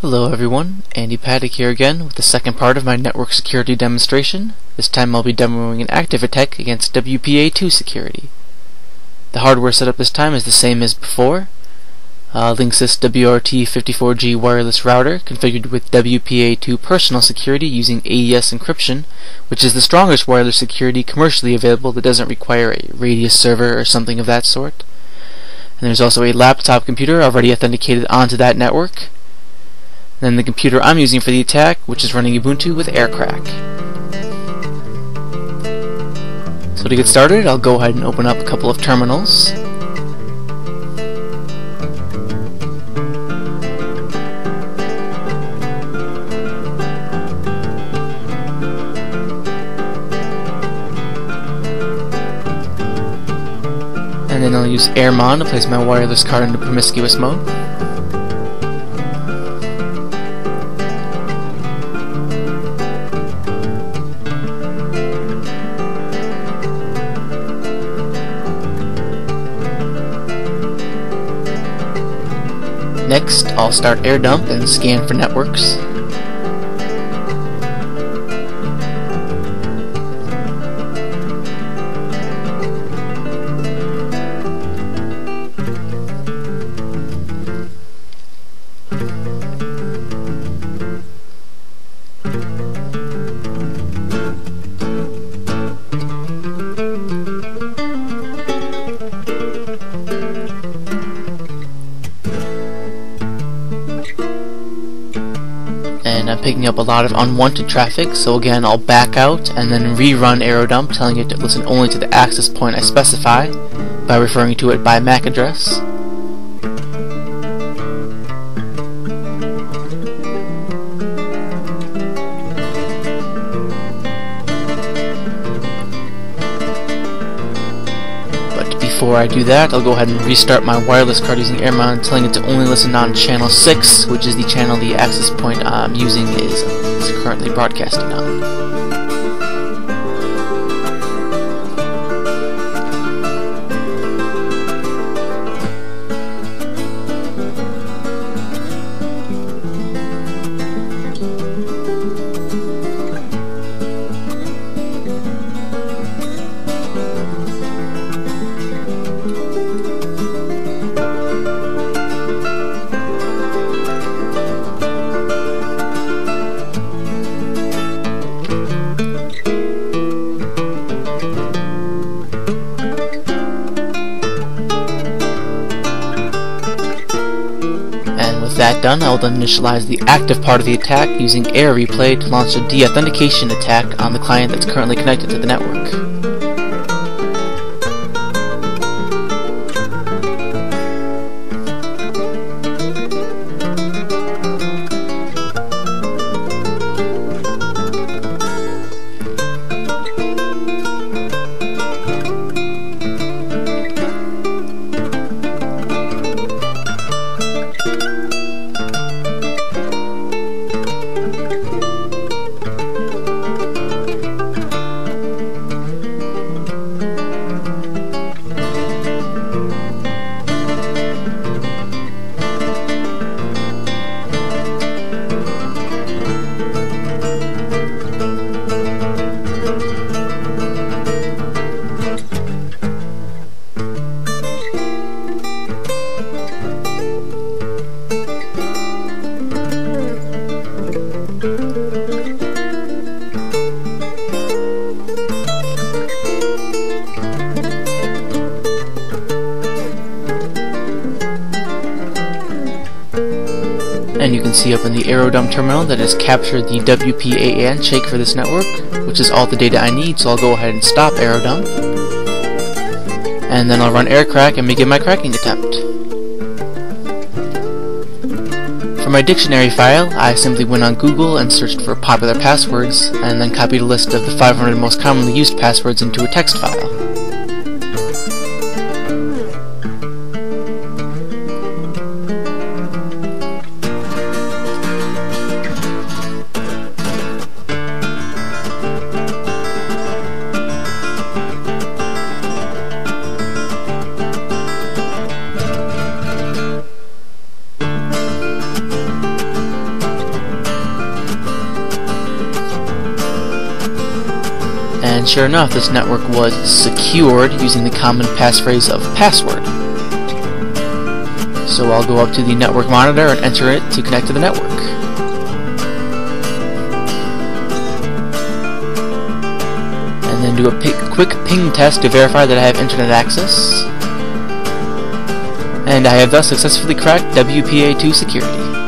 Hello everyone, Andy Paddock here again with the second part of my network security demonstration. This time I'll be demoing an active attack against WPA2 security. The hardware setup this time is the same as before. Uh, Linksys WRT54G wireless router configured with WPA2 personal security using AES encryption, which is the strongest wireless security commercially available that doesn't require a radius server or something of that sort. And there's also a laptop computer already authenticated onto that network. Then the computer I'm using for the attack, which is running Ubuntu with Aircrack. So to get started, I'll go ahead and open up a couple of terminals. And then I'll use AirMon to place my wireless card into promiscuous mode. Next, I'll start AirDump and scan for networks. I'm picking up a lot of unwanted traffic. So again I'll back out and then rerun AeroDump telling it to listen only to the access point I specify by referring to it by MAC address before I do that, I'll go ahead and restart my wireless card using AirMon, telling it to only listen on channel 6, which is the channel the access point I'm using is, is currently broadcasting on. With that done, I will then initialize the active part of the attack using Air Replay to launch a deauthentication attack on the client that's currently connected to the network. And you can see up in the AeroDump terminal that has captured the WPA handshake for this network, which is all the data I need, so I'll go ahead and stop AeroDump. And then I'll run AirCrack and begin my cracking attempt. For my dictionary file, I simply went on Google and searched for popular passwords, and then copied a list of the 500 most commonly used passwords into a text file. And sure enough, this network was secured using the common passphrase of password. So I'll go up to the network monitor and enter it to connect to the network. And then do a quick ping test to verify that I have internet access. And I have thus successfully cracked WPA2 security.